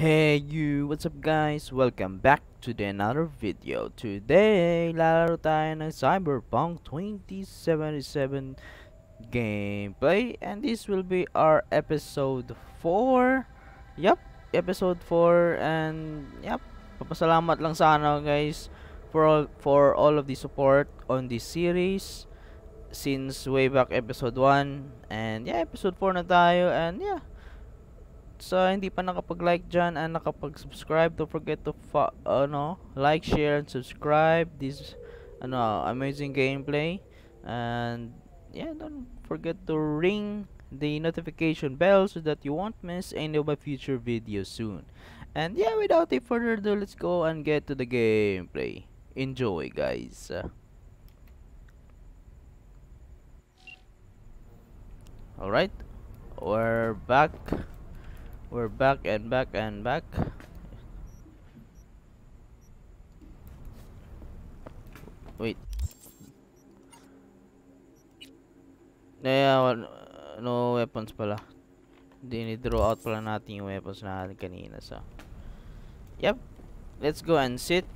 Hey you, what's up guys? Welcome back to the another video. Today, lalaro tayo ng Cyberpunk 2077 gameplay and this will be our episode 4. Yup, episode 4 and yup, papasalamat lang sana guys for all, for all of the support on this series since way back episode 1 and yeah, episode 4 na tayo and yeah, sa hindi pa nakapag-like dyan and nakapag-subscribe, don't forget to ano, like, share, and subscribe this ano, amazing gameplay. And yeah, don't forget to ring the notification bell so that you won't miss any of my future videos soon. And yeah, without a further ado, let's go and get to the gameplay. Enjoy, guys. Alright, we're back. We're back and back and back. Wait. Yeah, no weapons pala. Dini-draw out pala natin yung weapons natin kanina. So, yep. Let's go and sit.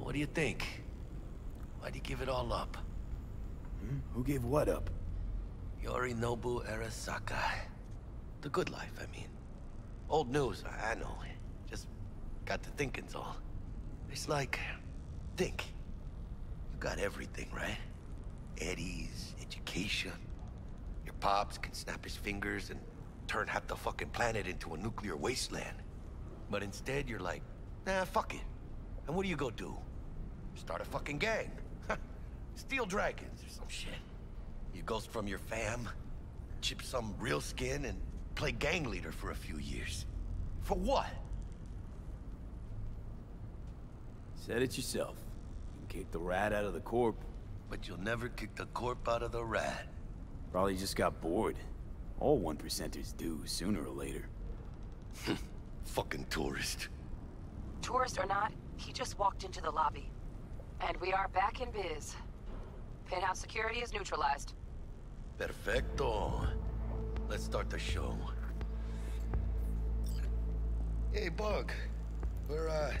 What do you think? Why'd you give it all up? Hmm? Who gave what up? Yorinobu Arasaka. The good life, I mean. Old news, I I know. Just got to thinking's all. It's like, think. You got everything, right? Eddie's, education. Your pops can snap his fingers and turn half the fucking planet into a nuclear wasteland. But instead, you're like, nah, fuck it. And what do you go do? Start a fucking gang. Steal dragons or some shit. You ghost from your fam, chip some real skin, and play gang leader for a few years. For what? Said it yourself. You can kick the rat out of the corp. But you'll never kick the corp out of the rat. Probably just got bored. All one percenters do, sooner or later. Fucking tourist. Tourist or not, he just walked into the lobby. And we are back in biz. Penthouse security is neutralized. Perfecto. Let's start the show. Hey, Bug. Where, uh...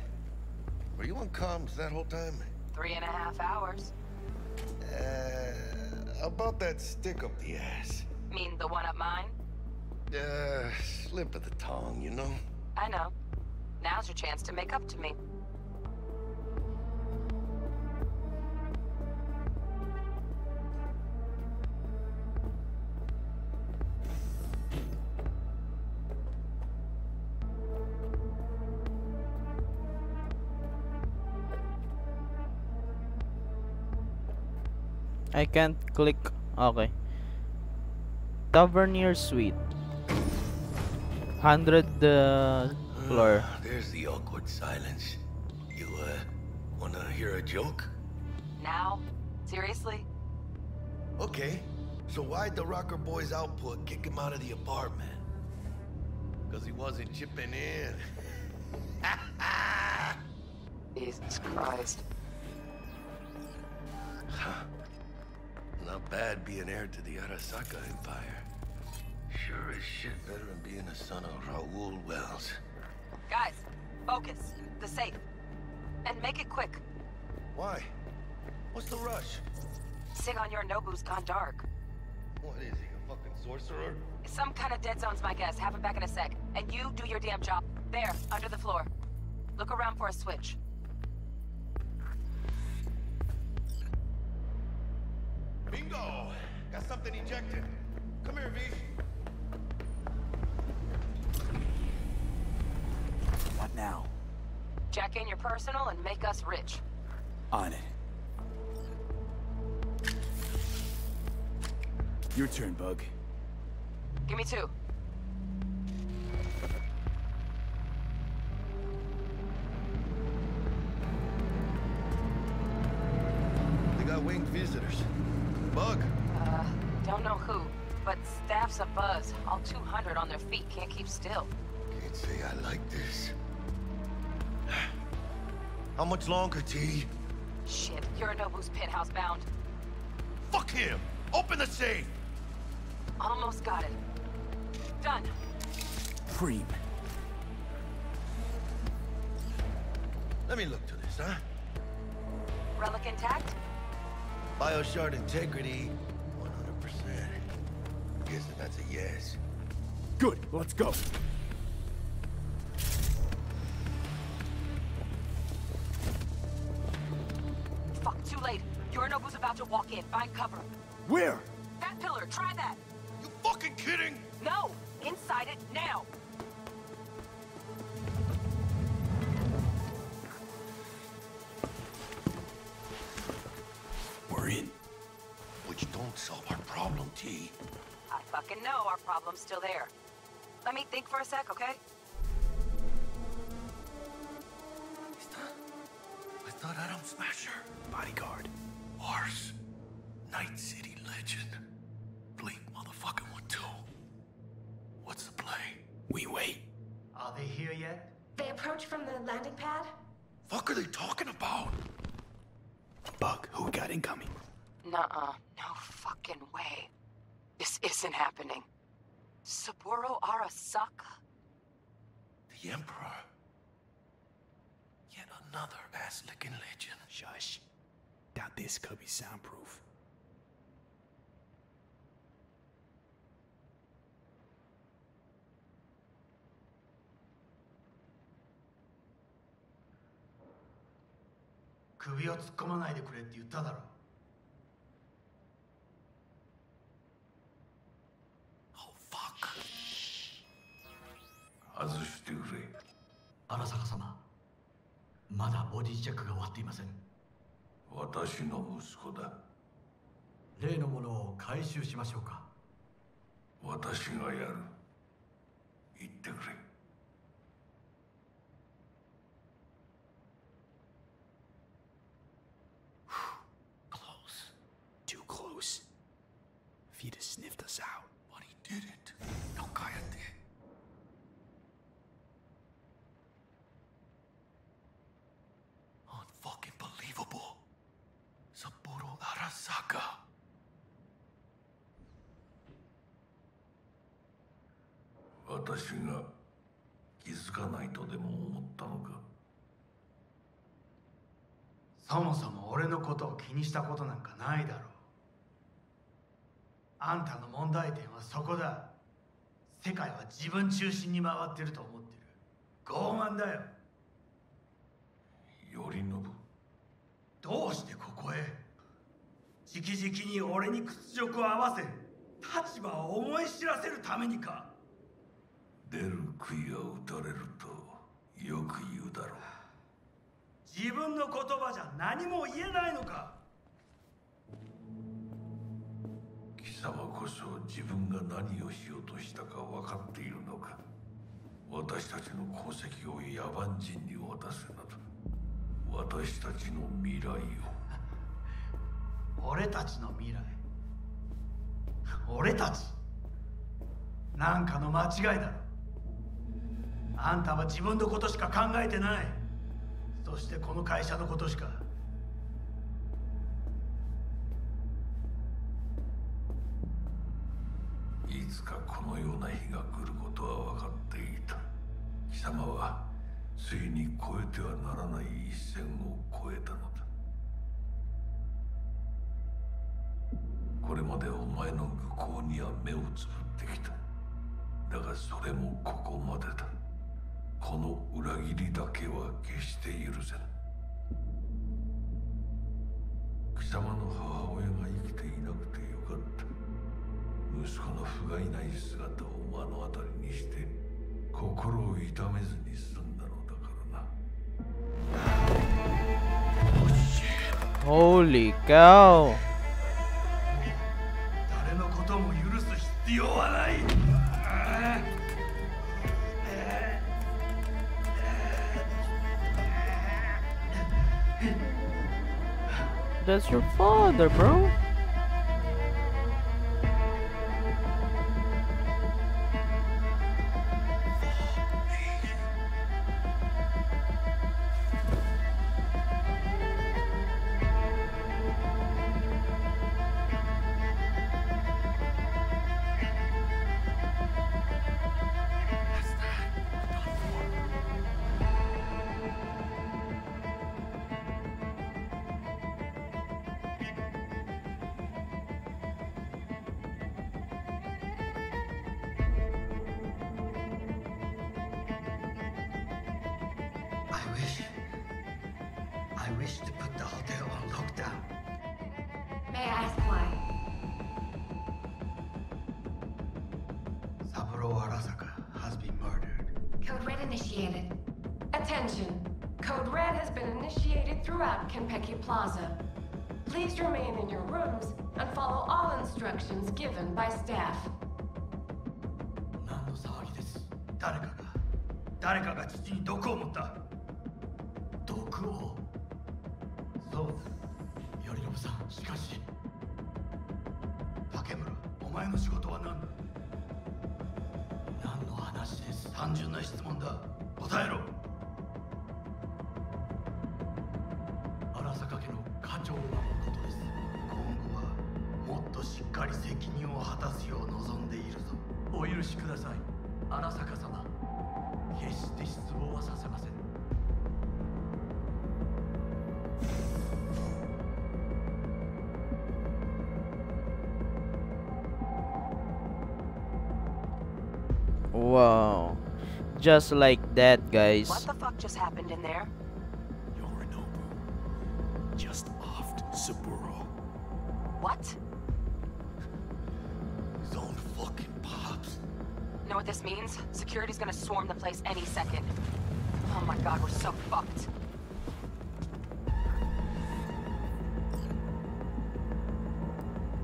Were you on comms that whole time? Three and a half hours. Uh... About that stick up the ass. Mean the one up mine? Uh... Slip of the tongue, you know? I know. Now's your chance to make up to me. I can't click. Okay. Tavernier Suite. 100 uh, floor. Ah, There's the awkward silence. You, uh, wanna hear a joke? Now? Seriously? Okay. So why'd the Rocker Boy's output kick him out of the apartment? Because he wasn't chipping in. Jesus Christ. Not bad being heir to the Arasaka Empire. Sure as shit better than being a son of Raoul Welles. Guys, focus. The safe. And make it quick. Why? What's the rush? Sigon Yorinobu's gone dark. What is he, a fucking sorcerer? Some kind of dead zone's my guess. Have him back in a sec. And you do your damn job. There, under the floor. Look around for a switch. Bingo! Got something ejected. Come here, V. What now? Jack in your personal and make us rich. On it. Your turn, Bug. Give me two. They got winged visitors. Bug. Uh, don't know who, but staff's a buzz. All 200 on their feet can't keep still. Can't say I like this. How much longer, T? Shit, Yorinobu's penthouse bound. Fuck him! Open the safe! Almost got it. Done. Cream. Let me look to this, huh? Relic intact? Bioshard integrity, 100%. I Guessing that's a yes. Good, let's go. Fuck, too late. Yorinobu's about to walk in. Find cover. Where? That pillar, try that. You fucking kidding? No! Inside it, now! Problem, T. I fucking know our problem's still there. Let me think for a sec, okay? I thought Adam Smasher. Bodyguard. Horse. Night City legend. Blink motherfucking one too. What's the play? We wait. Are they here yet? They approach from the landing pad? Fuck are they talking about? Bug, who got incoming? Nuh-uh. No fucking way. This isn't happening. Saburo Arasaka. The Emperor. Yet another ass-licking legend. Shush. Doubt this could be soundproof. Kubi o tsukkomanai de kure 外してくれ。荒坂様まだボディチェックが終わっていません。私の息子だ。例のものを回収しましょうか。私がやる。行ってくれ。フィーダー sniffed us out, but he did it. 何回やって。私が気づかないとでも思ったのか？そもそも俺のことを気にしたことなんかないだろう。あんたの問題点はそこだ。世界は自分中心に回ってると思ってる。傲慢だよ。頼信？どうしてここへ？直々に俺に屈辱を合わせ立場を思い知らせるためにか出る杭は打たれるとよく言うだろう。自分の言葉じゃ何も言えないのか。貴様こそ自分が何をしようとしたか分かっているのか。私たちの功績を野蛮人に渡すなど。私たちの未来を。俺たちの未来。俺たち。なんかの間違いだろあんたは自分のことしか考えてない。そしてこの会社のことしか。いつかこのような日が来ることは分かっていた。貴様はついに越えてはならない一線を越えたのだ。これまでお前の愚行には目をつぶってきた。だがそれもここまでだ。この裏切りだけは決して許せぬ。貴様の母親が生きていなくてよかった。息子の不甲斐ない姿を目の当たりにして心を痛めずに済んだのだからな。Holy cow! That's your father, bro. Wow. Just like that, guys. What the fuck just happened in there? Yorinobu just off Saburo. What? His own fucking pops. Know what this means? Security's gonna swarm the place any second. Oh my god, we're so fucked.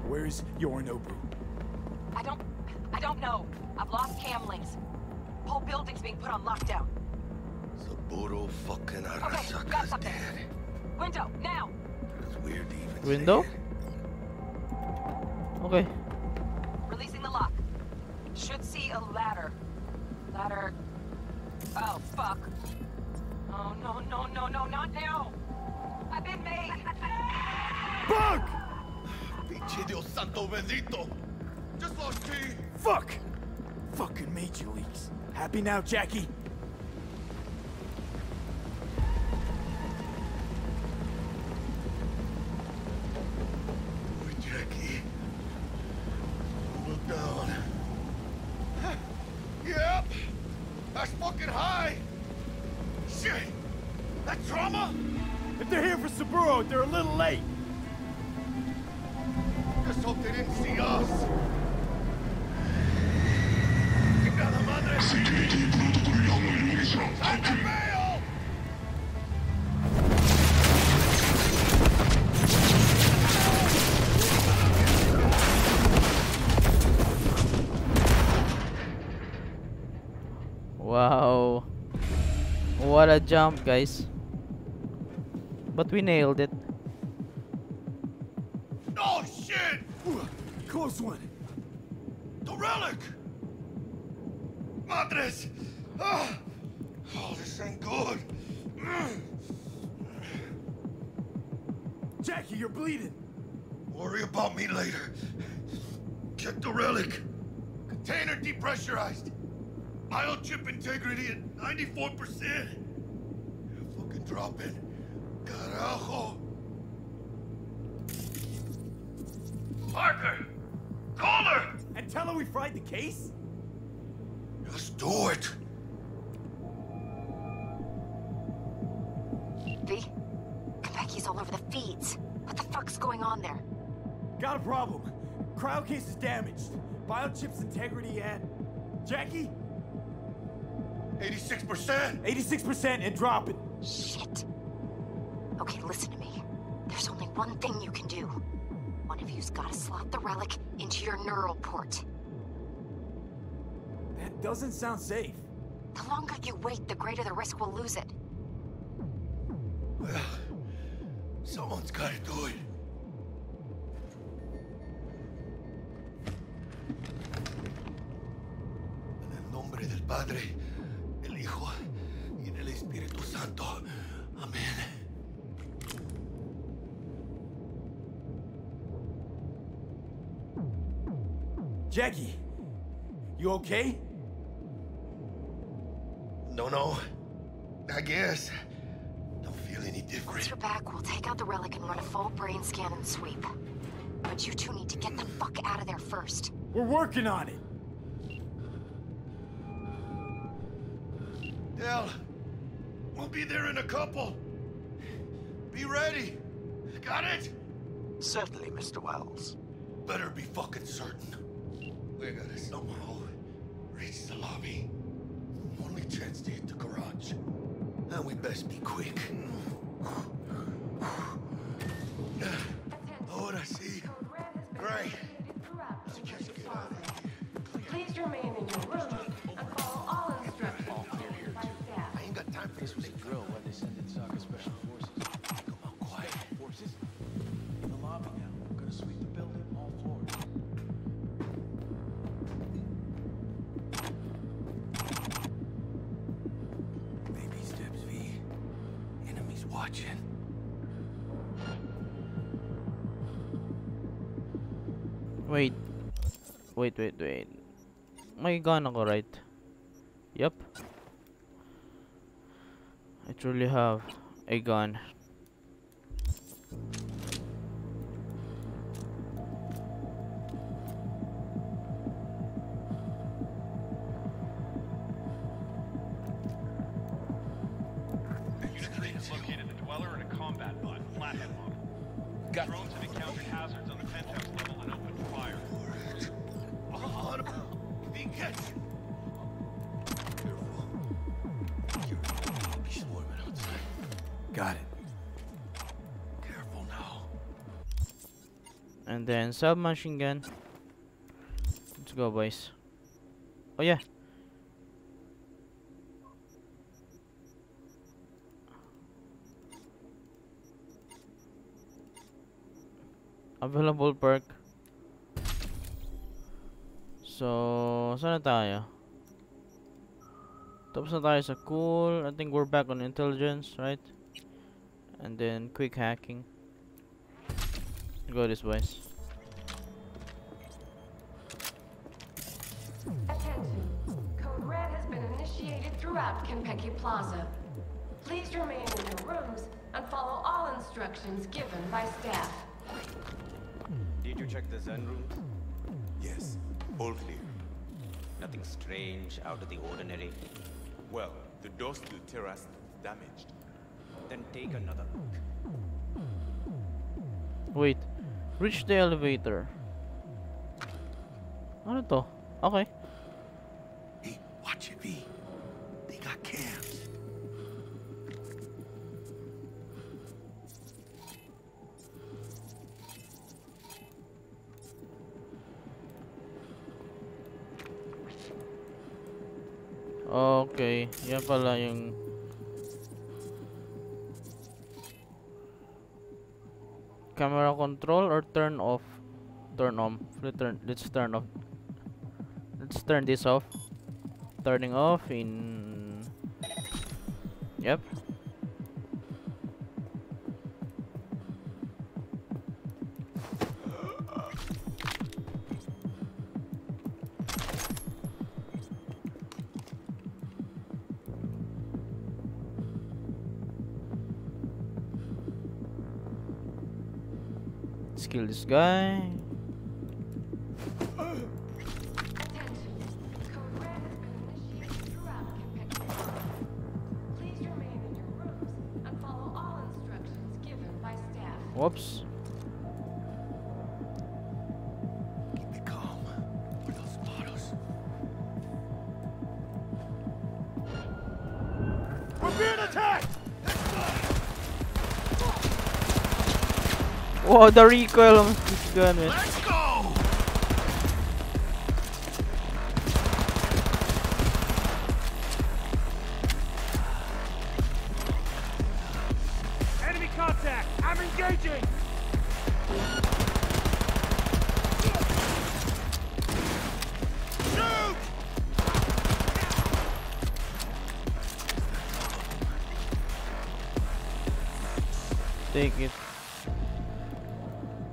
Where's Yorinobu? Being put on lockdown. Saburo fucking Okay, got Arasaka's something. dead. Window, now! It's weird to even Window? it. Okay. Releasing the lock. Should see a ladder. Ladder... Oh, fuck. Oh, no, no, no, no, not now! I've been made! Bug! Pinche Dios santo bendito. Just lost key. Fuck! Fucking major leagues. Happy now, Jackie? A jump, guys. But we nailed it. Oh shit! Close one. The relic! Madres! Ah. Oh, this ain't good. Mm. Jackie, you're bleeding. Worry about me later. Check the relic. Container depressurized. Biochip integrity at 94%. Fucking drop it. Carajo. Parker! Call her! And tell her we fried the case? Just do it. V? Konpeki's all over the feeds. What the fuck's going on there? Got a problem. Cryo case is damaged. Biochip's integrity at... Jackie? 86%? 86% and drop it. Shit. Okay, listen to me. There's only one thing you can do. One of you's gotta slot the relic into your neural port. That doesn't sound safe. The longer you wait, the greater the risk we'll lose it. Well, someone's gotta do it. En el nombre del Padre, Jackie, you okay? No, no. I guess. Don't feel any Once different. you're back, we'll take out the relic and run a full brain scan and sweep. But you two need to get the fuck out of there first. We're working on it. Dell, we'll be there in a couple. Be ready. Got it? Certainly, Mr. Welles. Better be fucking certain. We gotta somehow reach the lobby. Only chance to hit the garage. And we best be quick. Watching. Wait. Wait, wait, wait. May gun ako, right? Yep. I truly have a gun. Submachine gun. Let's go, boys. Oh yeah. Available perk. So, saan na tayo? Tapos na tayo sa cool. I think we're back on intelligence, right? And then quick hacking. Go this boys. Plaza. Please remain in your rooms and follow all instructions given by staff. Did you check the Zen rooms? Yes, all clear. Nothing strange, out of the ordinary. Well, the door to the terrace is damaged. Then take another look. Wait. Reach the elevator. Ano to? Okay. Okay. Yan pala yung... Camera control or turn off? Turn on. Let's turn, let's turn off. Let's turn this off. Turning off in... Yep. Kill this guy. Wow, the recoil of this gun, man.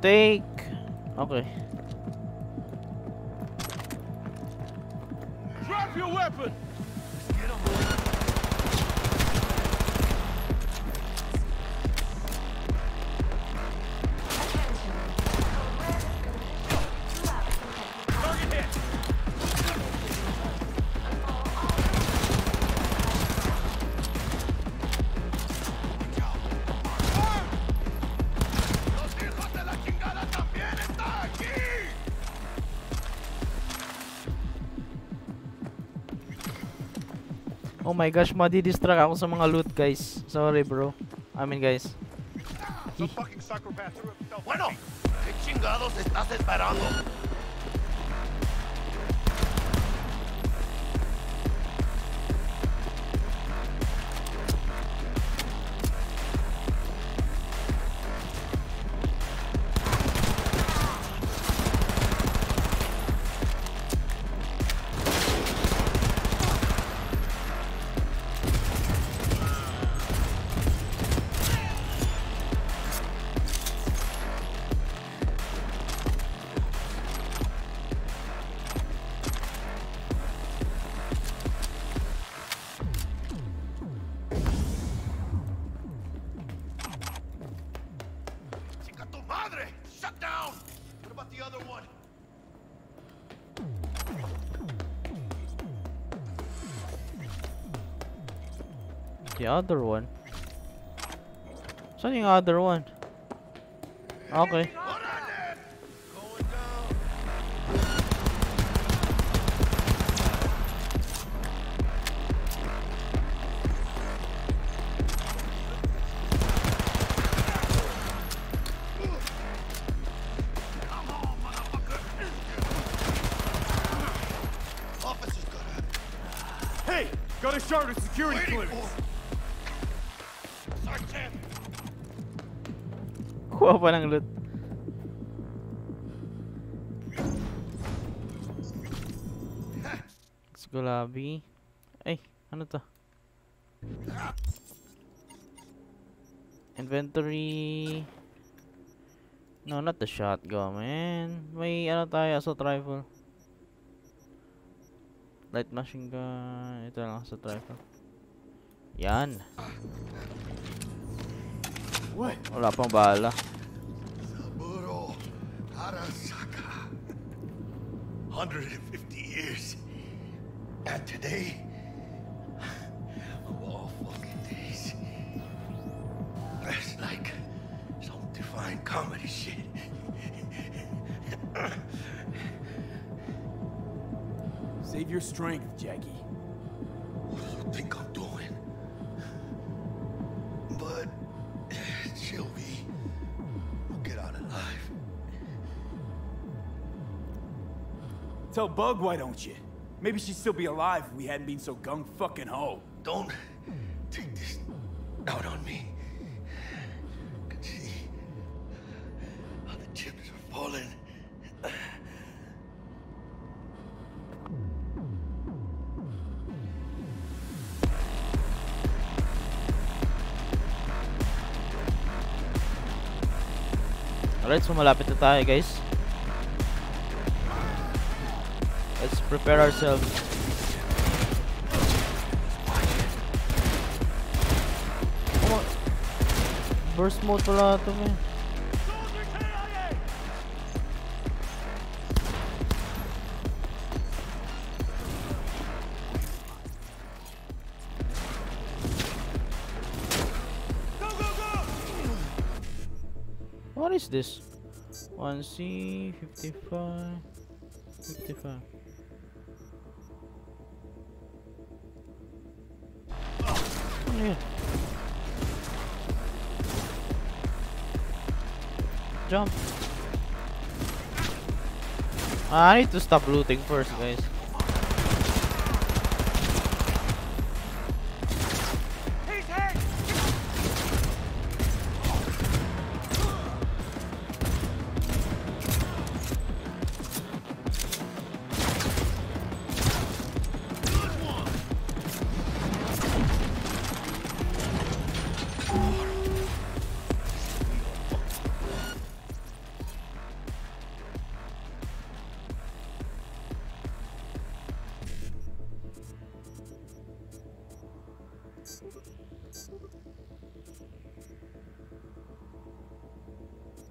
Take. My gosh, madi-distract ako sa mga loot, guys. Sorry, bro. I mean, guys. Some fucking psychopath threw himself Bueno. ¿qué chingados estás esperando? Other one. Saan yung other one? Okay. Lobby. Ay, ano to? Inventory. No, not the shotgun, man. May ano tayo, assault rifle. Light machine gun. Ito lang, assault rifle. Yan. What? Wala pang bala. Saburo Arasaka. 150 years. And today, of all fucking days, that's like some divine comedy shit. Save your strength, Jackie. What do you think I'm doing? But, Sylvie, we'll get out alive. Tell Bug, why don't you? Maybe she'd still be alive if we hadn't been so gung fucking ho. Don't take this out on me. I can see how the chips are falling. Alright, so malapit na tayo guys. Prepare ourselves. Oh, burst mode pala ito go! What is this? 1C 55 55 Jump. Ah, I need to stop looting first guys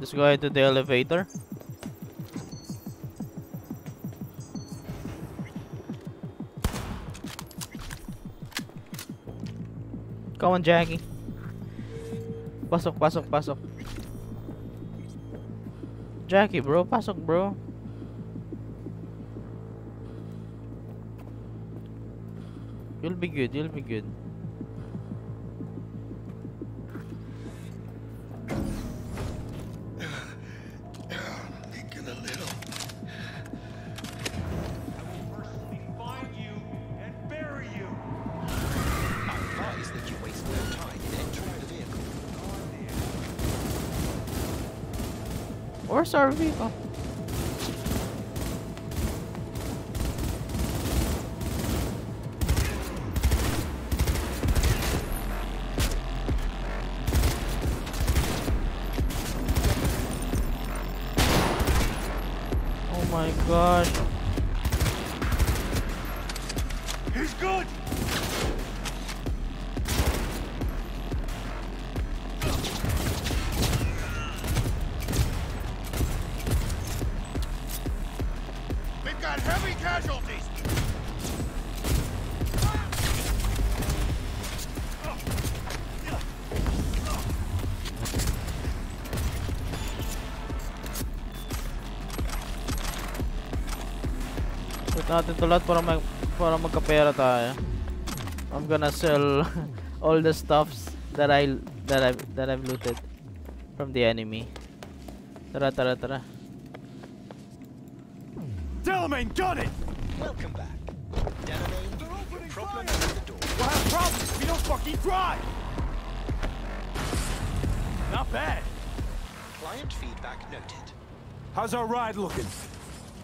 let's go ahead to the elevator. Come on, Jackie. Pasok, pasok, pasok. Jackie, bro. Pasok, bro. You'll be good, you'll be good. Natin to lahat para, mag, para magkapera tayo. I'm gonna sell all the stuffs that I that I that I've looted from the enemy. Tara tara tara. Delamain, got it. Welcome back. Delamain, your problem is the door. We'll have problems if we don't fucking drive. Not bad. Client feedback noted. How's our ride looking?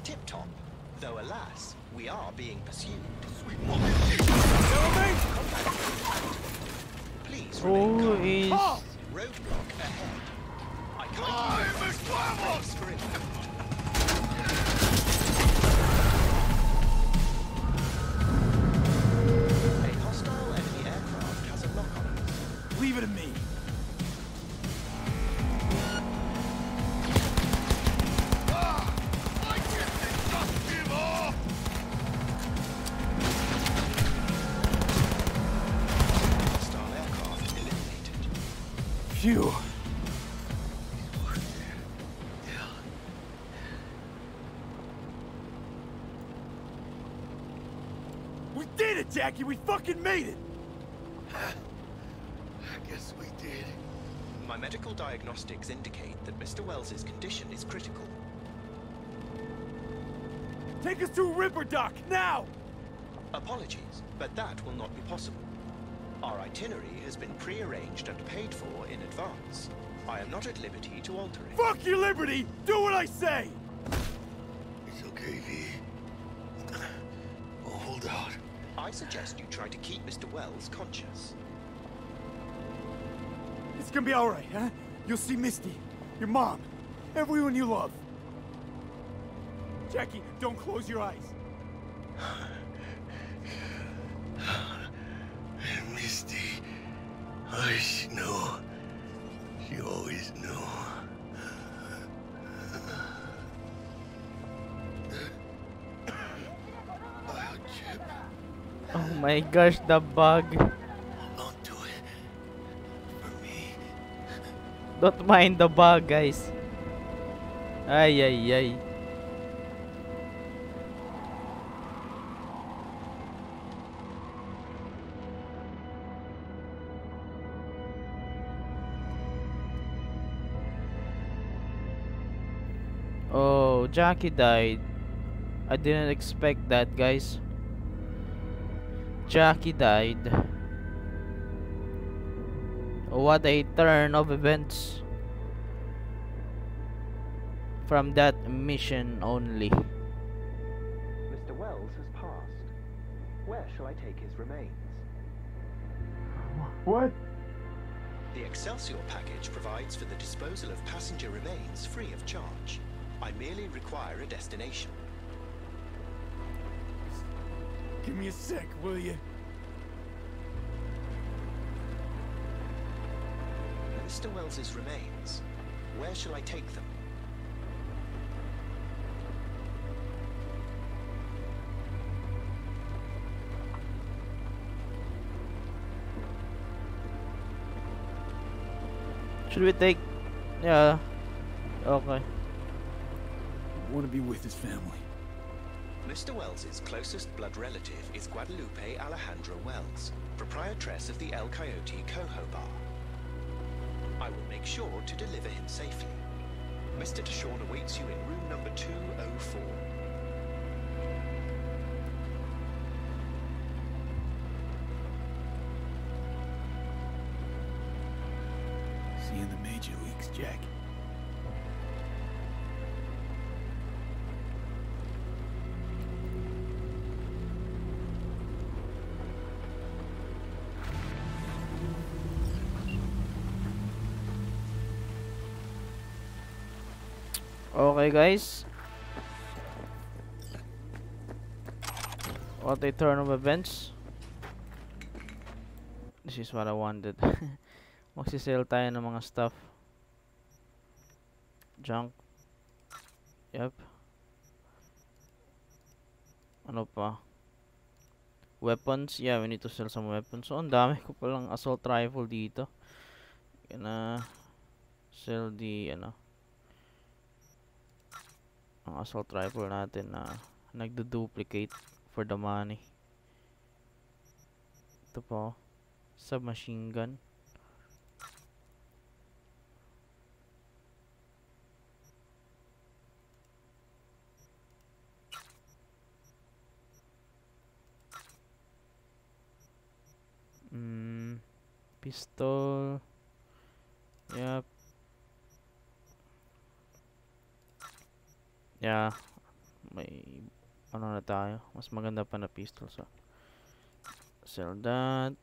Tip top. Though alas, we are being pursued. Please remain Who calm. is Oh, Roadblock ahead. I can't Brace for impact. A hostile enemy aircraft has a lock on it. leave it to me. Jackie! We fucking made it! I guess we did. My medical diagnostics indicate that Mr. Welles's condition is critical. Take us to ripperdoc, now! Apologies, but that will not be possible. Our itinerary has been pre-arranged and paid for in advance. I am not at liberty to alter it. Fuck your liberty! Do what I say! It's okay, V. We'll hold out. I suggest you try to keep Mr. Welles conscious. It's gonna be alright, huh? You'll see Misty, your mom, everyone you love. Jackie, don't close your eyes. Misty. I my gosh, the bug. Hold on to it. For me. Don't mind the bug, guys. Ay ay ay. Oh, Jackie died. I didn't expect that, guys. Jackie died. What a turn of events from that mission only. Mr. Welles has passed. Where shall I take his remains? What? The Excelsior package provides for the disposal of passenger remains free of charge. I merely require a destination. Give me a sec, will you? Mr. Welles's remains. Where shall I take them? Should we take... Yeah. Okay. Want to be with his family. Mr. Welles's closest blood relative is Guadalupe Alejandra Welles, proprietress of the El Coyote Cojo Bar. I will make sure to deliver him safely. Mr. DeShawn awaits you in room number 204. See you in the major leagues, Jack. Okay, guys. What a turn of events. This is what I wanted. Magsisell tayo ng mga stuff. Junk. Yep. Ano pa? Weapons. Yeah, we need to sell some weapons. So, ang dami ko palang assault rifle dito. Gonna sell the, ano, ang assault rifle natin na nagdo-duplicate for the money. Ito po. Submachine gun. Mm, pistol. Yep. Yeah. May ano na tayo. Mas maganda pa na pistol so. Sell that.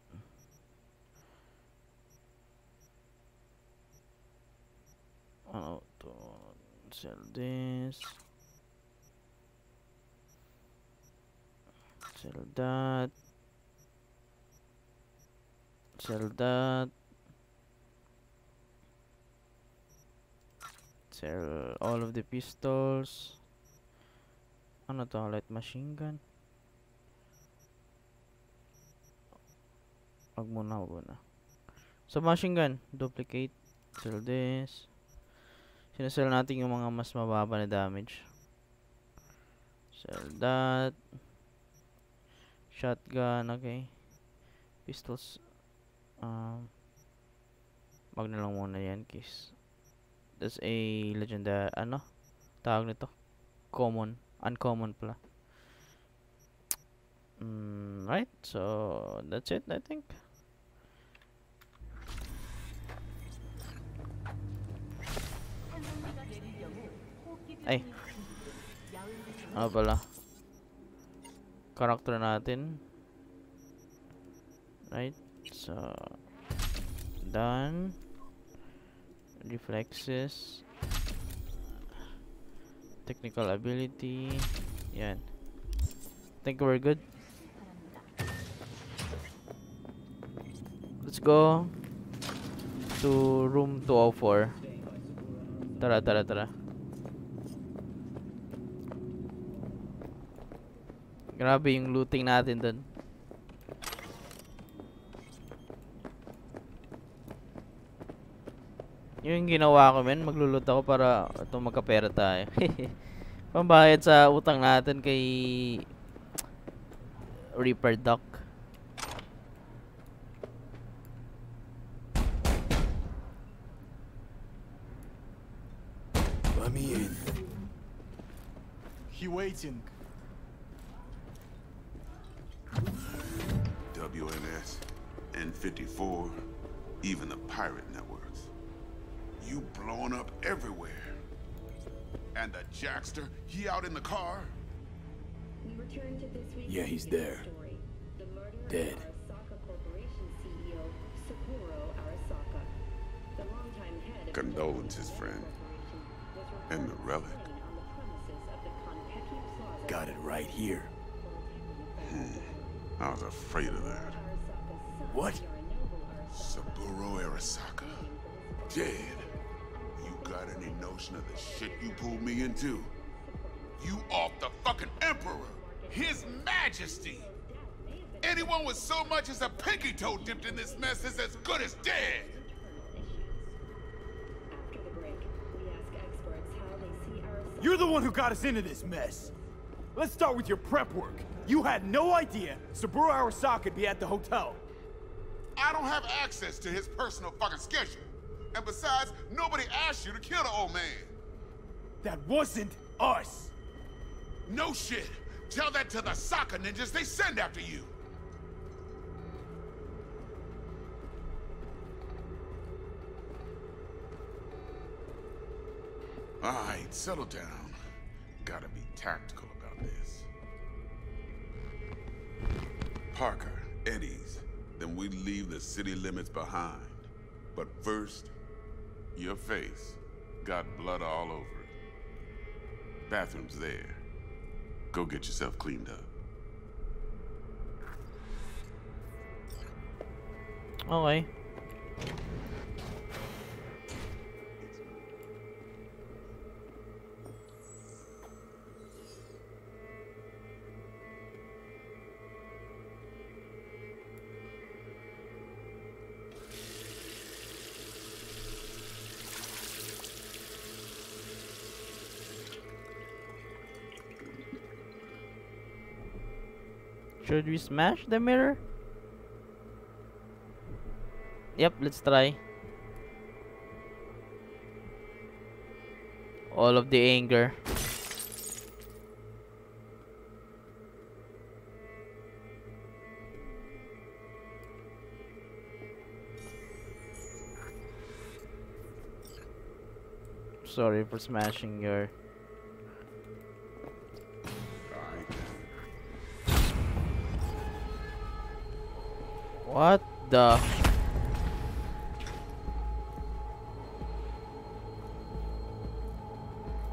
Ano to? Sell this. Sell that. Sell that. Sell all of the pistols. Ano to? Light machine gun? Wag muna, wag muna. So, machine gun. Duplicate. Sell this. Sinasell natin yung mga mas mababa na damage. Sell that. Shotgun, okay. Pistols. Um, wag na lang muna yan, case. That's a legendary, ano? Tawag nito? Common. Uncommon pala. Mm, right, so that's it, I think. Ay. Ano pala? Character natin. Right, so done. Reflexes. Technical ability. Yan. Think we're good. Let's go to room 204. Tara, tara, tara. Grabe yung looting natin dun. Yung ginawa ko men, maglulot ako para ito magkapera tayo. Pambayad sa utang natin kay Reaper Duck. Let me in. He waiting. WNS, N54, even the pirate networks. You blowing up everywhere. And the Jackster, he out in the car? We return to this week's Yeah, he's there. story. The murder Dead. of Arasaka Corporation CEO Saburo Arasaka. The longtime head Condolences, friend. And the relic. Got it right here. Hmm. I was afraid of that. What? Saburo Arasaka. Dead. Got any notion of the shit you pulled me into? You off the fucking Emperor, His Majesty! Anyone with so much as a pinky toe dipped in this mess is as good as dead! You're the one who got us into this mess. Let's start with your prep work. You had no idea Saburo Arasaka would be at the hotel. I don't have access to his personal fucking schedule. And besides, nobody asked you to kill the old man. That wasn't us. No shit. Tell that to the soccer ninjas they send after you. All right, settle down. Gotta be tactical about this. Parker, Eddie's. Then we leave the city limits behind. But first, your face got blood all over it. Bathroom's there. Go get yourself cleaned up. Okay. Should we smash the mirror? Yep, let's try. All of the anger. Sorry for smashing your What the?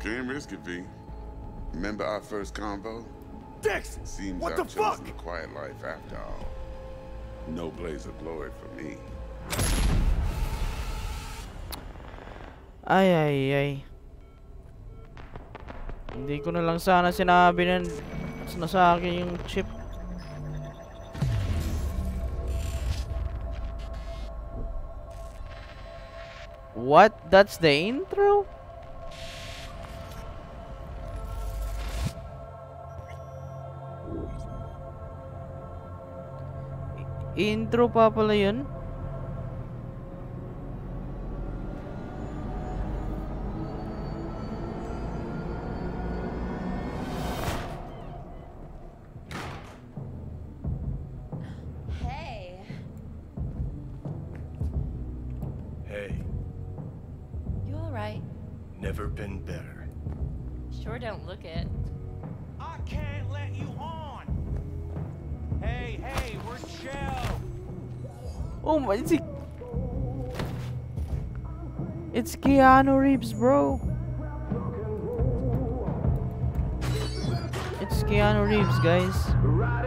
Can't risk it, V. Remember our first convo? Dex! Seems what I've the chosen fuck? the quiet life after all. No blaze of glory for me. Ay, ay, ay. Hindi ko na lang sana sinabi na, na sa akin yung chip. That's the intro? Intro pa pala yun? Hey, Hey, you alright? Never been better. Sure don't look it. I can't let you on. Hey, hey, we're chill. Oh my, it's, it's Keanu Reeves, bro. It's Keanu Reeves, guys.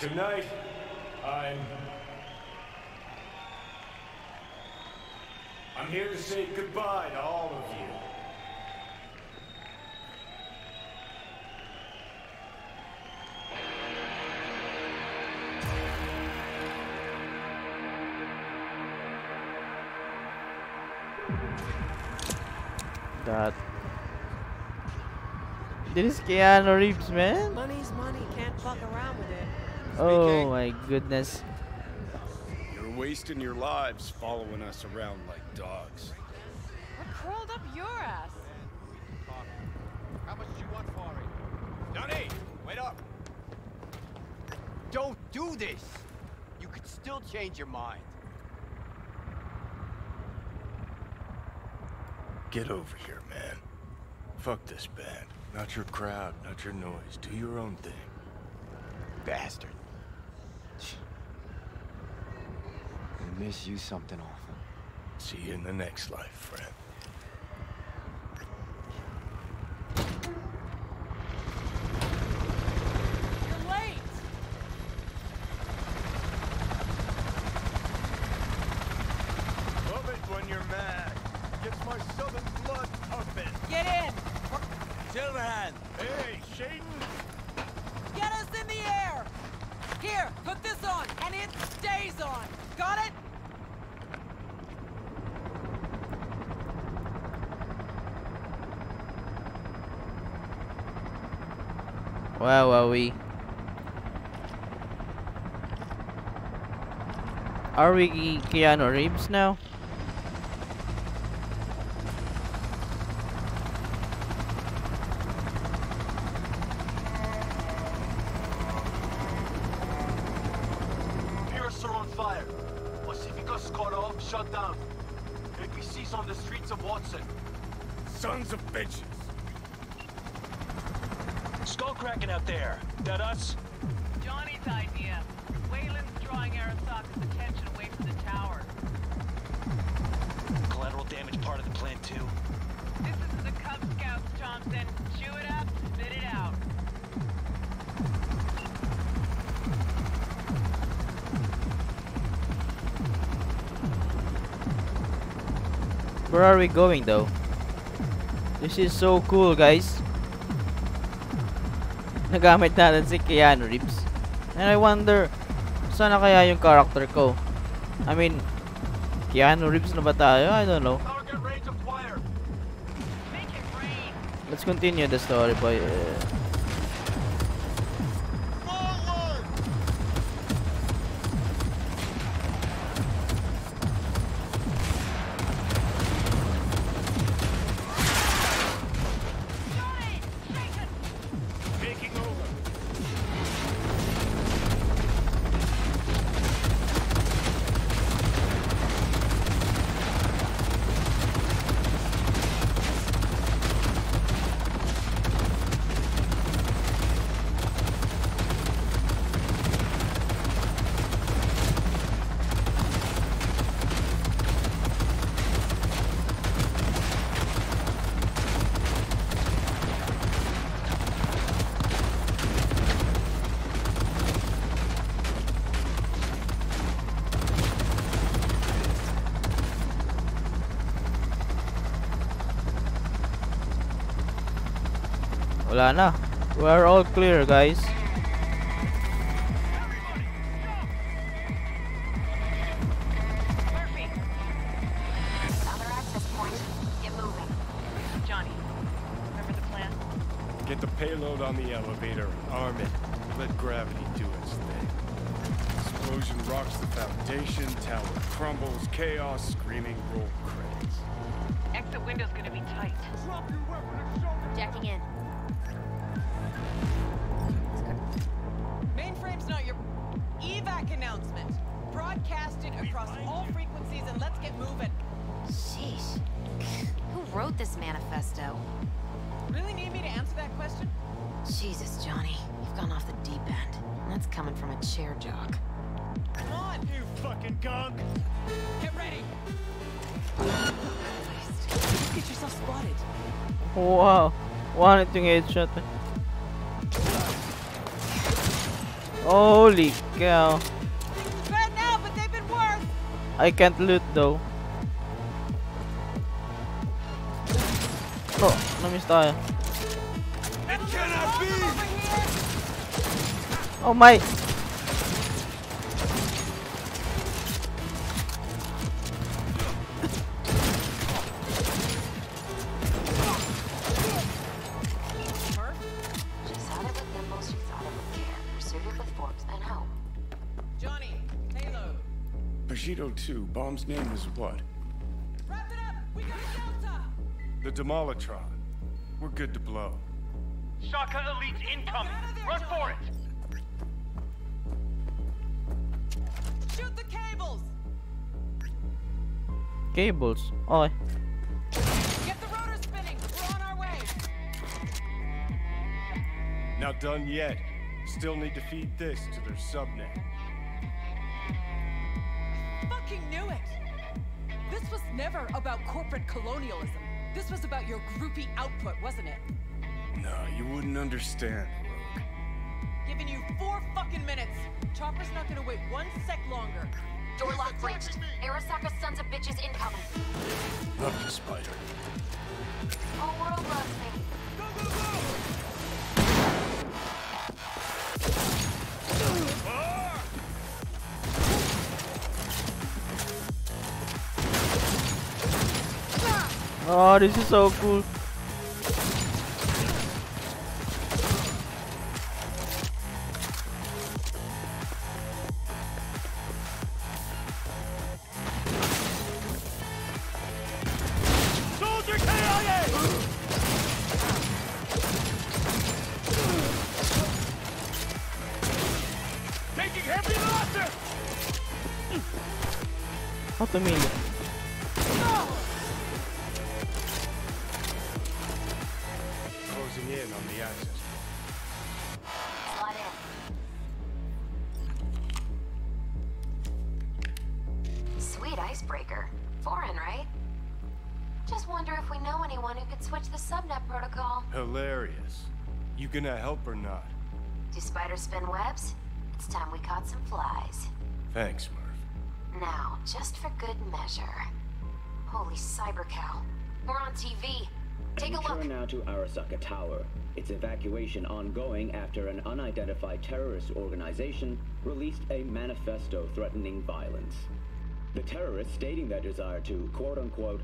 Tonight, I'm. I'm here to say goodbye to all of you. That. This is Keanu Reeves, man. Oh my goodness. You're wasting your lives following us around like dogs. We're curled up your ass. How much do you want for it? Johnny, wait up. Don't do this. You could still change your mind. Get over here, man. Fuck this band. Not your crowd, not your noise. Do your own thing. Bastard. I miss you something awful. See you in the next life, friend. Silverhand! Hey, Shaden! Get us in the air! Here, put this on, and it stays on. Got it? Wow, are we? Are we Keanu Reeves now? Are we going though? This is so cool guys. Nagamit natin si Keanu Reeves. And I wonder, sana kaya yung character ko? I mean, Keanu Reeves na ba tayo? I don't know. Let's continue the story boy. Uh, wala na. We're all clear guys. Other access point. Get moving. Johnny, remember the plan? Get the payload on the elevator, arm it, let gravity do its thing. Explosion rocks the foundation, tower crumbles, chaos, screaming roll credits. Exit window's gonna be tight. Jacking in. Broadcast across all frequencies and let's get moving. Sheesh. Who wrote this manifesto? Really need me to answer that question? Jesus, Johnny. You've gone off the deep end. That's coming from a chair jock. Come on! You fucking gonk! Get ready! Get yourself spotted. Wow. Wanted yung headshot. eh. Holy cow. I can't loot though. Oh, na-miss tayo. Oh my! 2, bomb's name is what? Wrap it up! We got a Delta! The Demolitron. We're good to blow. Shaka Elite incoming! Run for it! Shoot the cables! Cables. Okay. Get the rotor spinning! We're on our way! Not done yet. Still need to feed this to their subnet fucking knew it! This was never about corporate colonialism. This was about your groupie output, wasn't it? No, you wouldn't understand, Rogue. Giving you four fucking minutes. Chopper's not gonna wait one sec longer. Door lock breached. Arasaka sons of bitches incoming. Up you, Spider. Whole world loves me. Go, go, go! Oh, this is so cool. Just for good measure. Holy cyber cow. We're on TV. Take a look. Return now to Arasaka Tower. Its evacuation ongoing after an unidentified terrorist organization released a manifesto threatening violence. The terrorists stating their desire to, quote-unquote,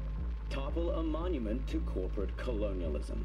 topple a monument to corporate colonialism.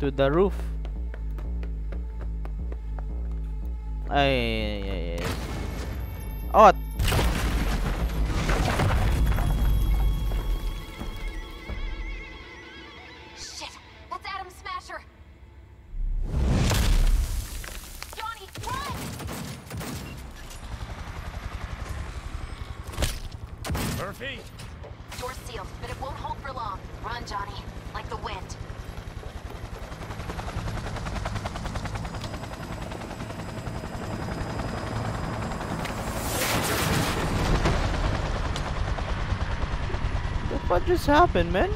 To the roof. Ay, ay, ay, ay. Oh! Just happened, man?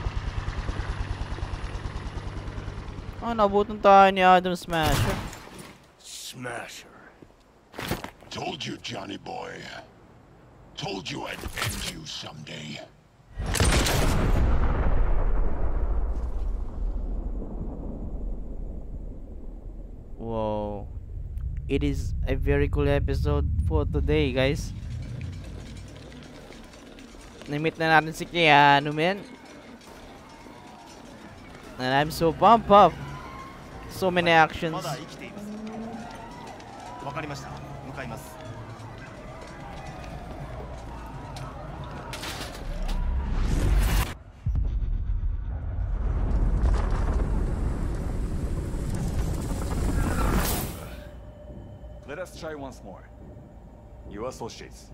Oh, nabutan tayo ni Adam Smasher. Smasher. Told you, Johnny boy. Told you I'd end you someday. Whoa. It is a very cool episode for today, guys. Nimit na natin si Keanu, man. And I'm so pumped up. So many actions. Let us try once more. Your associates.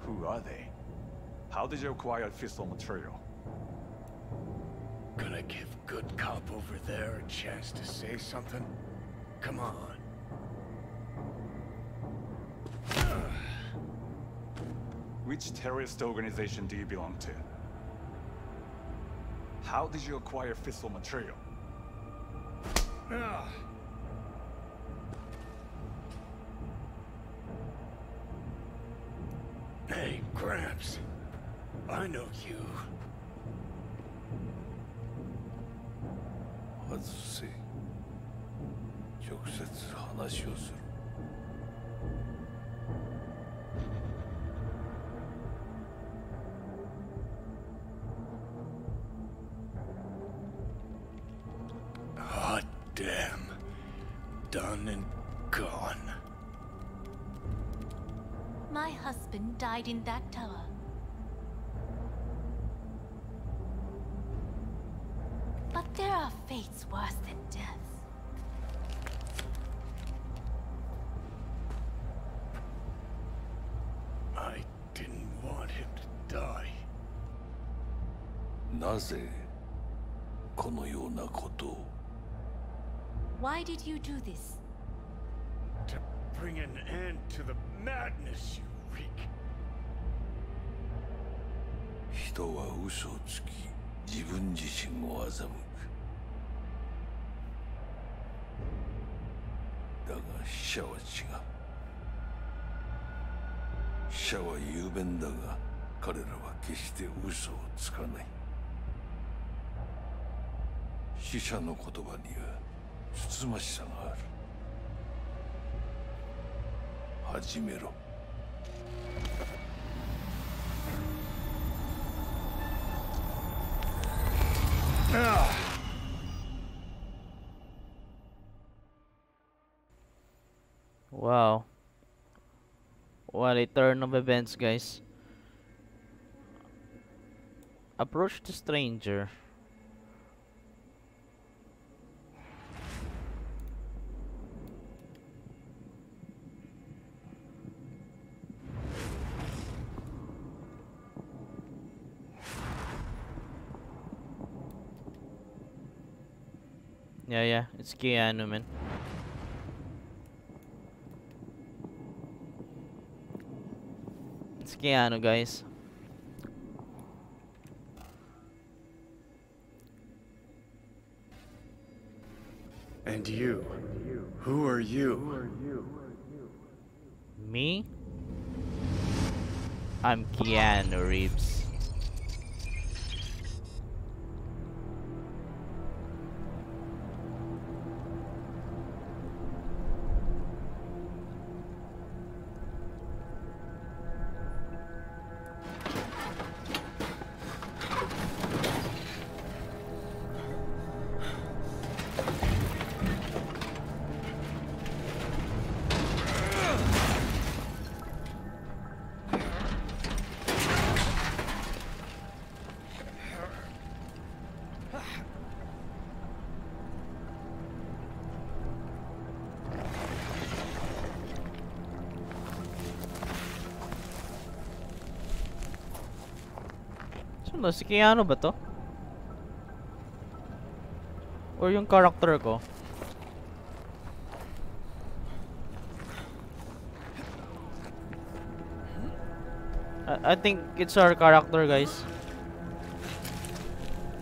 Who are they? How did you acquire fissile material? Gonna give good cop over there a chance to say something? Come on. Which terrorist organization do you belong to? How did you acquire fissile material? Ah. I know you. Hadzusi. Çok sessiz anlaşıyorsun. Hot damn. Done and gone. My husband died in that tower. fates worse than death. I didn't want him to die. なぜこのようなことを Why did you do this? To bring an end to the madness you wreak. 人は嘘をつき 自分自身を欺く が死者は違う。死者は雄弁だが彼らは決して嘘をつかない。死者の言葉にはつつましさがある。始めろ。Wow. What a turn of events, guys. Approach the stranger. Yeah, yeah, it's Keanu, man. It's Keanu, guys. And you? Who are you? Me? I'm Keanu Reeves. Sino? Si Keanu ba to? Or yung character ko? I, I think it's our character guys.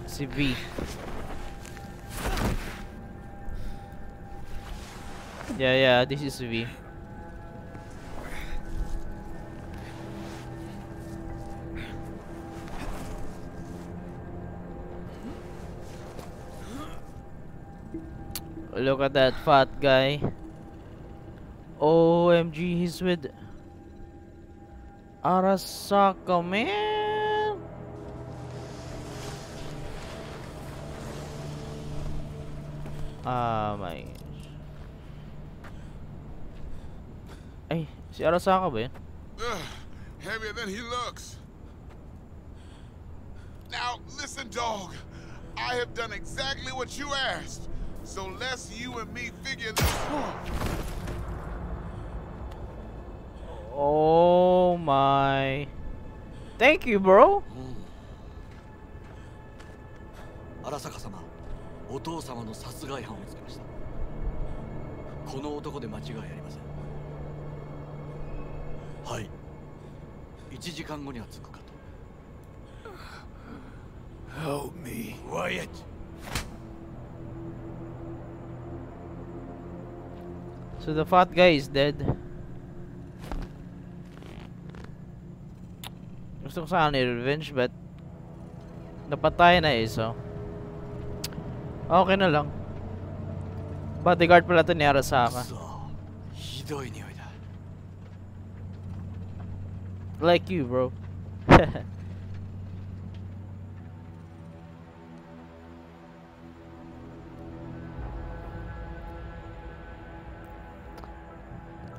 Si V. Yeah, yeah, this is V. Look at that fat guy. OMG, he's with Arasaka, man. Ah, my. Ay, si Arasaka ba yun? Ugh, heavier than he looks. Now, listen, dog. I have done exactly what you asked. So let's you and me figure this. Oh my. Thank you, bro. 荒坂様お父様の殺害犯を見つけましたこの男で間違いありませんはい1時間後には着くかと Help me. Wyatt So the fat guy is dead. Gusto ko sana revenge but napatay na eh so. Okay na lang. Bodyguard pala to ni Arasaka. Like you, bro.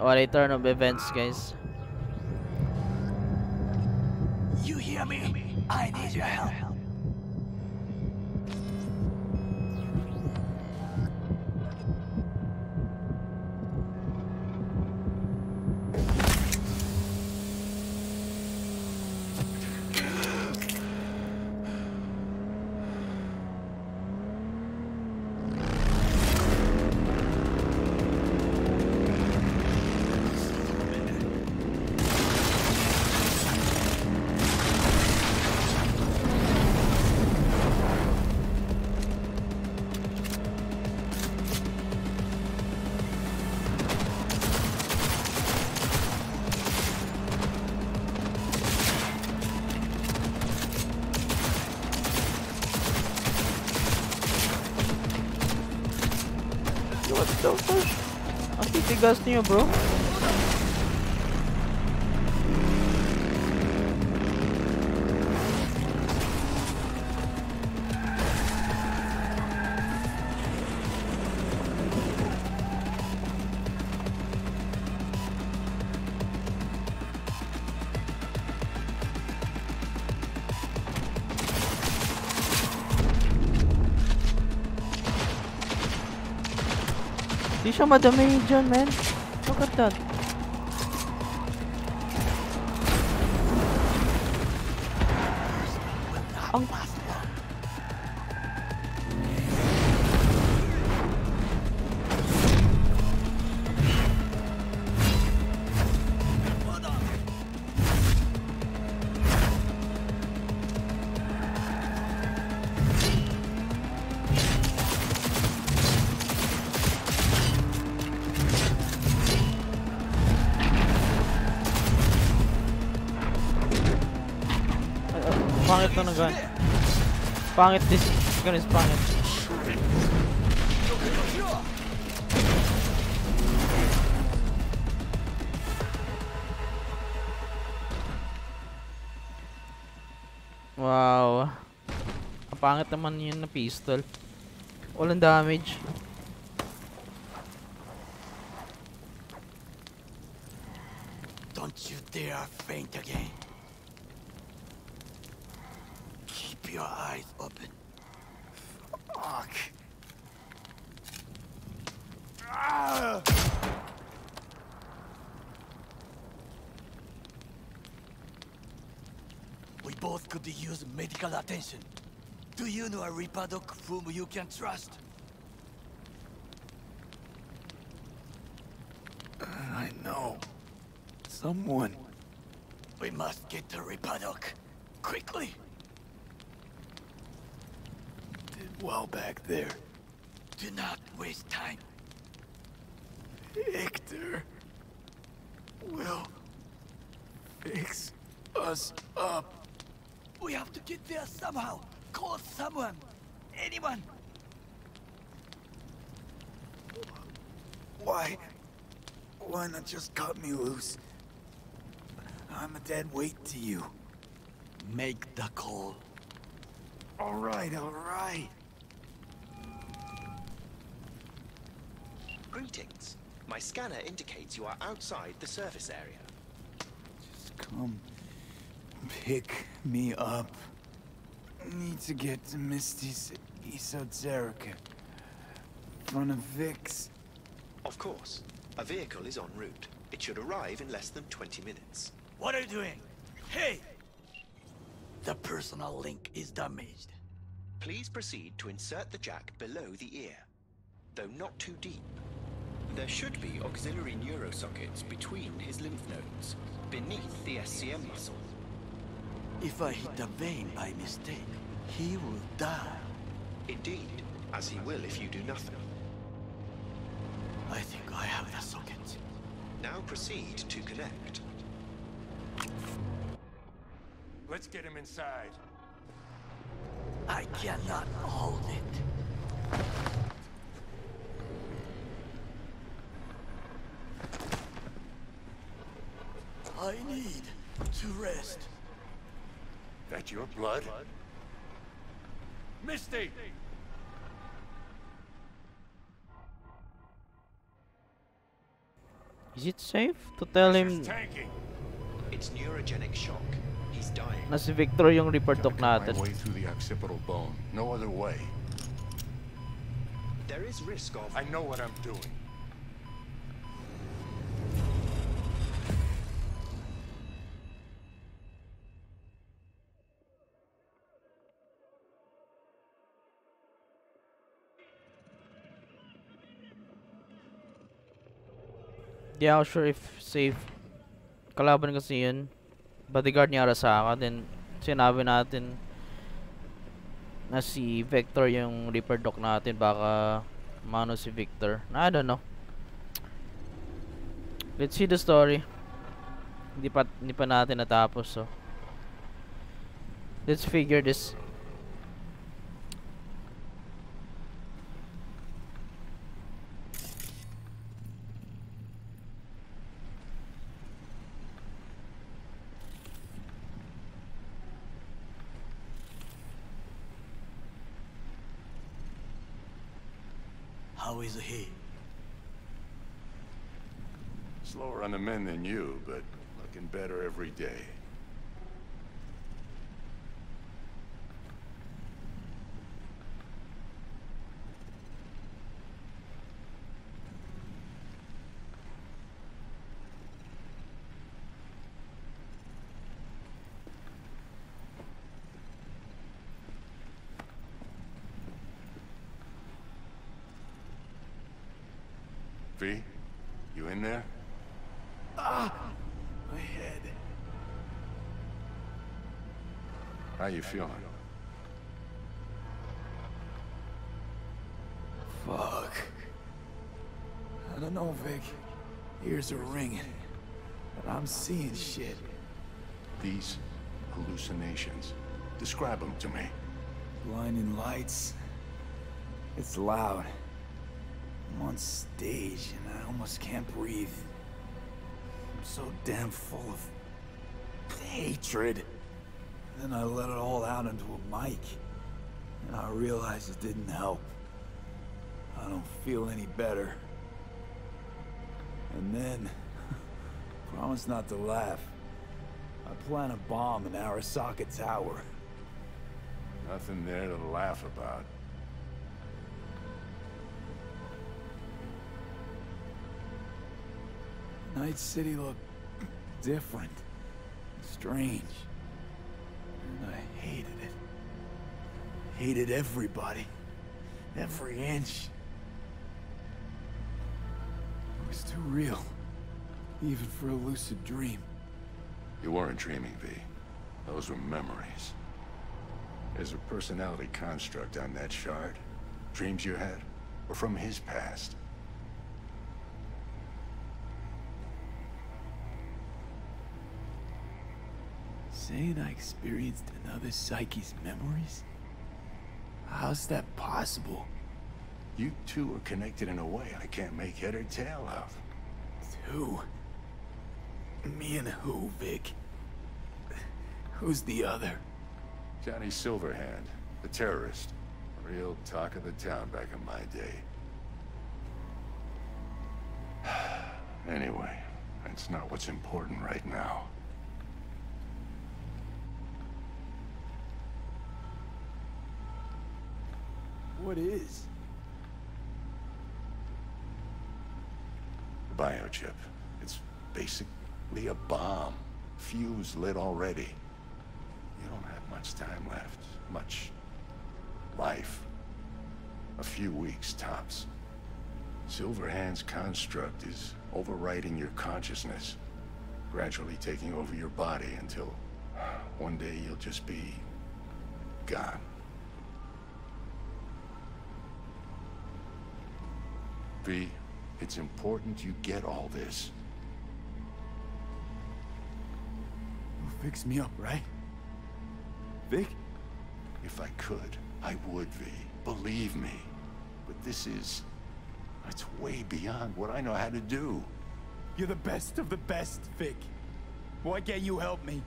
what a turn of events, guys. You hear me? I need your help. Titigas niyo, bro. Siya madami dyan, man. Look at that. Na ng gun. Pangit this gun is pangit. Wow. Ang pangit naman yun na pistol. Walang damage. Don't you dare faint again. Know a ripperdoc whom you can trust? Uh, I know. Someone. We must get to ripperdoc. Quickly. Did well back there. Do not waste time. Viktor will fix us up. We have to get there somehow. Call someone. Anyone. Why? Why not just cut me loose? I'm a dead weight to you. Make the call. All right, all right. Greetings. My scanner indicates you are outside the service area. Just come pick me up. Need to get to Misty's esoterica. Front of Vik's. Of course. A vehicle is en route. It should arrive in less than 20 minutes. What are you doing? Hey! The personal link is damaged. Please proceed to insert the jack below the ear, though not too deep. There should be auxiliary neurosockets between his lymph nodes, beneath the SCM muscle. If I hit a vein by mistake, he will die. Indeed, as he will if you do nothing. I think I have the socket. Now proceed to connect. Let's get him inside. I cannot hold it. I need to rest. That your blood? Misty! Is it safe to tell him Tanking. It's neurogenic shock. He's dying. na si Viktor yung ripperdoc My natin? way through the occipital bone. No other way. There is risk of... I know what I'm doing. Di ako sure if safe. Kalaban kasi yun. Bodyguard ni Arasaka. Then, sinabi natin na si Vector yung Reaper Doc natin. Baka mano si Victor. I don't know. Let's see the story. Hindi pa, hindi pa natin natapos. So. Let's figure this. Better every day. V, you in there? Ah! How you feeling? Fuck. I don't know, Vic. Ears are ringing. But I'm seeing shit. These hallucinations. Describe them to me. Blinding lights. It's loud. I'm on stage and I almost can't breathe. I'm so damn full of hatred. Then I let it all out into a mic. And I realized it didn't help. I don't feel any better. And then, promise not to laugh. I plant a bomb in Arasaka Tower. Nothing there to laugh about. Night City looked different, strange. Hated everybody. Every inch. It was too real. Even for a lucid dream. You weren't dreaming, V. Those were memories. There's a personality construct on that shard. Dreams you had, were from his past. Saying I experienced another psyche's memories? How's that possible? You two are connected in a way I can't make head or tail of. Who? Me and who, Vic? Who's the other? Johnny Silverhand, the terrorist. Real talk of the town back in my day. anyway, that's not what's important right now. What is? The biochip. It's basically a bomb. Fuse lit already. You don't have much time left. Much life. A few weeks tops. Silverhand's construct is overriding your consciousness, gradually taking over your body until one day you'll just be gone. V, it's important you get all this. You'll fix me up, right? Vic? If I could, I would, V. Believe me. But this is... It's way beyond what I know how to do. You're the best of the best, Vic. Why can't you help me?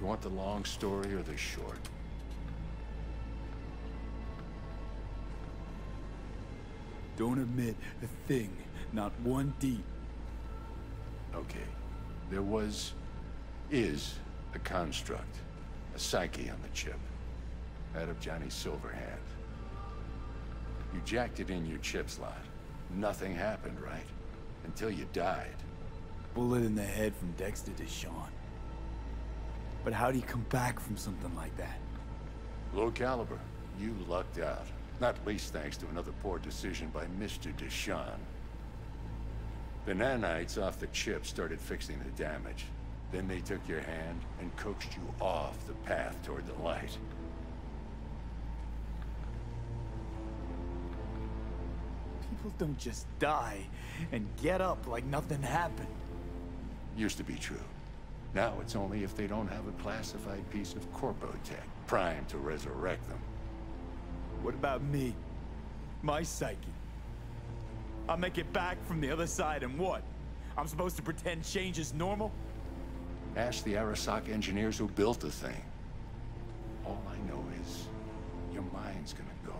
You want the long story or the short? Don't admit a thing, not one deep. Okay. There was... is a construct. A psyche on the chip. That of Johnny Silverhand. You jacked it in your chip slot. Nothing happened, right? Until you died. Bullet in the head from Dexter DeShawn. But how do you come back from something like that? Low caliber. You lucked out. Not least thanks to another poor decision by Mr. DeShawn. The nanites off the chip started fixing the damage. Then they took your hand and coaxed you off the path toward the light. People don't just die and get up like nothing happened. Used to be true. Now it's only if they don't have a classified piece of corpo tech, primed to resurrect them. What about me? My psyche? I'll make it back from the other side and what? I'm supposed to pretend change is normal? Ask the Arasaka engineers who built the thing. All I know is your mind's gonna go.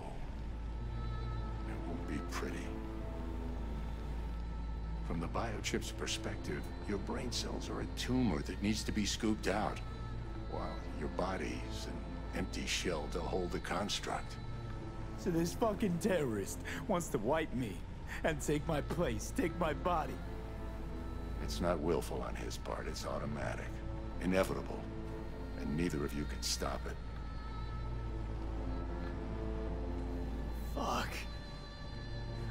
It won't be pretty. From the biochip's perspective, your brain cells are a tumor that needs to be scooped out, while your body's an empty shell to hold the construct. So this fucking terrorist wants to wipe me and take my place, take my body. It's not willful on his part, it's automatic. Inevitable. And neither of you can stop it. Fuck.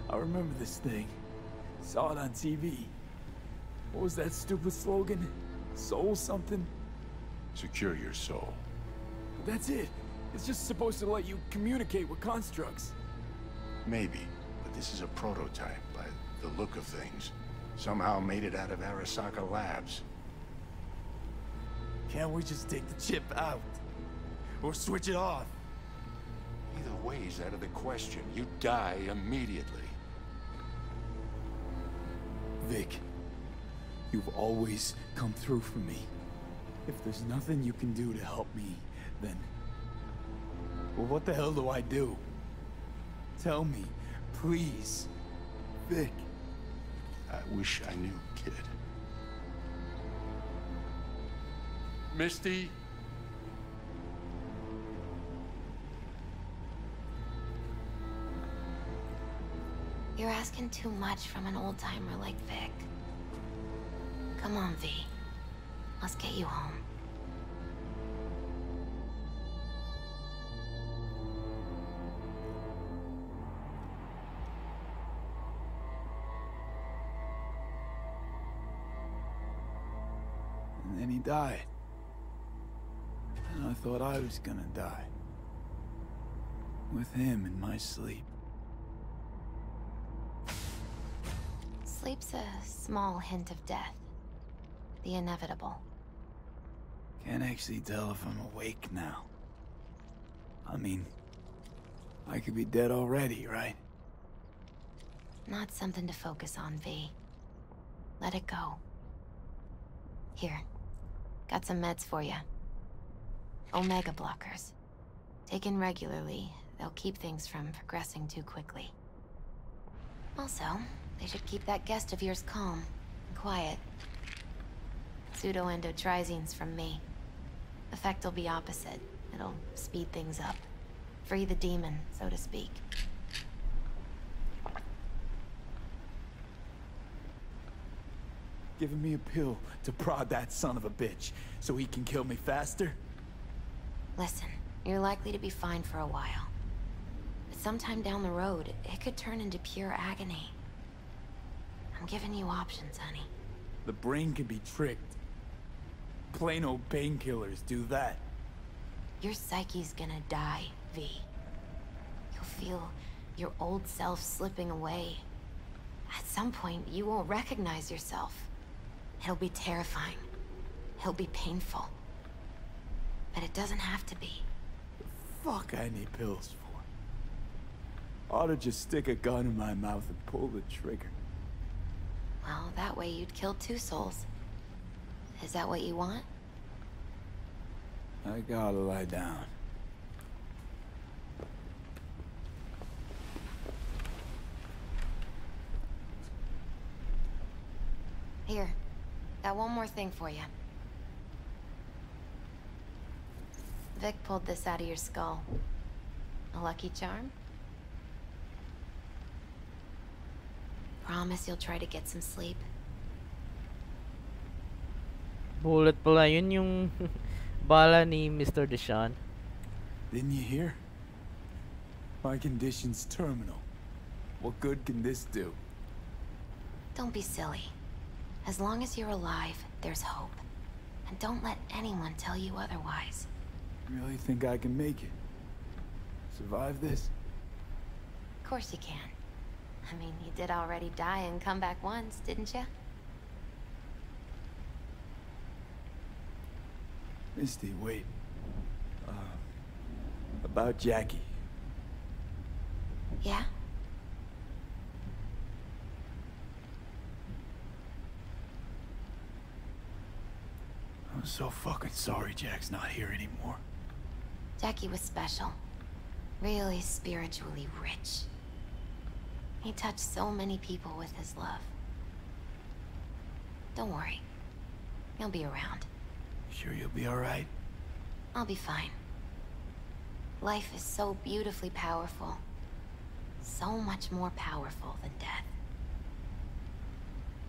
I remember this thing. Saw it on TV. What was that stupid slogan? Soul something? Secure your soul. That's it. It's just supposed to let you communicate with constructs. Maybe, but this is a prototype by the look of things. Somehow made it out of Arasaka Labs. Can't we just take the chip out? Or switch it off? Either way is out of the question. You die immediately. Vic, you've always come through for me. If there's nothing you can do to help me, then... Well, what the hell do I do? Tell me, please. Vic. I wish I knew, kid. Misty? You're asking too much from an old-timer like Vic. Come on, V. Let's get you home. He died. And I thought I was gonna die. With him in my sleep. Sleep's a small hint of death. The inevitable. Can't actually tell if I'm awake now. I mean, I could be dead already, right? Not something to focus on, V. Let it go. Here. Got some meds for you. Omega blockers. Taken regularly, they'll keep things from progressing too quickly. Also, they should keep that guest of yours calm and quiet. Pseudoendotrizines from me. Effect will be opposite. It'll speed things up. Free the demon, so to speak. Giving me a pill to prod that son of a bitch so he can kill me faster? Listen, you're likely to be fine for a while. But sometime down the road, it could turn into pure agony. I'm giving you options, honey. The brain can be tricked. Plain old painkillers do that. Your psyche's gonna die, V. You'll feel your old self slipping away. At some point, you won't recognize yourself. It'll be terrifying. It'll be painful. But it doesn't have to be. Fuck I need pills for. Ought to just stick a gun in my mouth and pull the trigger. Well, that way you'd kill two souls. Is that what you want? I gotta lie down. Here. Got one more thing for you. Vic pulled this out of your skull. A lucky charm? Promise you'll try to get some sleep. Bullet pala yun yung bala ni Mr. DeShawn. Didn't you hear? My condition's terminal. What good can this do? Don't be silly. As long as you're alive, there's hope. And don't let anyone tell you otherwise. Really think I can make it? Survive this? Of course you can. I mean, you did already die and come back once, didn't you? Misty, wait. Uh, about Jackie. Yeah? I'm so fucking sorry Jack's not here anymore. Jackie was special. Really spiritually rich. He touched so many people with his love. Don't worry. He'll be around. Sure you'll be alright? I'll be fine. Life is so beautifully powerful. So much more powerful than death.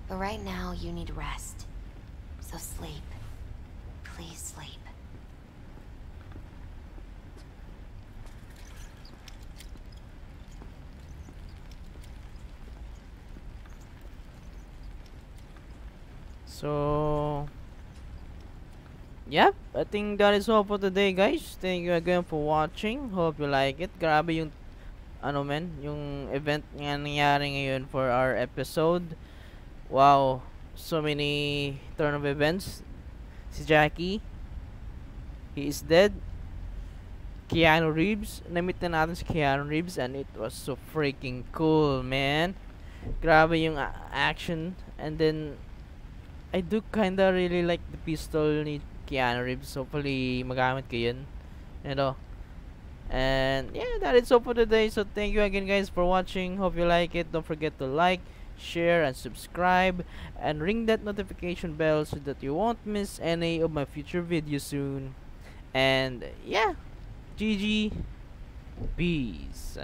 But right now, you need rest. So sleep. Please sleep. So, yep, I think that is all for today guys. Thank you again for watching. Hope you like it. Grabe yung, ano men, yung event nga nangyari ngayon for our episode. Wow, so many turn of events. Si Jackie, he is dead. Keanu Reeves, na-meet na natin si Keanu Reeves and it was so freaking cool, man. Grabe yung action and then I do kinda really like the pistol ni Keanu Reeves. Hopefully, magamit ko yun. You know. And yeah, that is all for today. So thank you again guys for watching. Hope you like it. Don't forget to like, share, and subscribe. And ring that notification bell so that you won't miss any of my future videos soon. And yeah, GG. Peace.